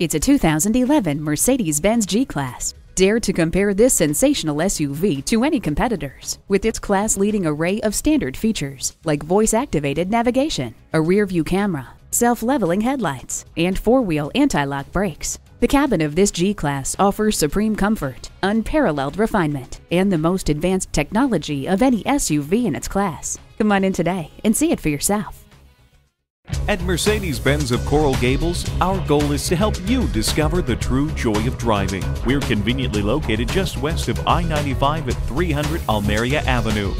It's a 2011 Mercedes-Benz G-Class. Dare to compare this sensational SUV to any competitors with its class-leading array of standard features like voice-activated navigation, a rear-view camera, self-leveling headlights, and four-wheel anti-lock brakes. The cabin of this G-Class offers supreme comfort, unparalleled refinement, and the most advanced technology of any SUV in its class. Come on in today and see it for yourself. At Mercedes Benz of Coral Gables, our goal is to help you discover the true joy of driving. We're conveniently located just west of I 95 at 300 Almeria Avenue.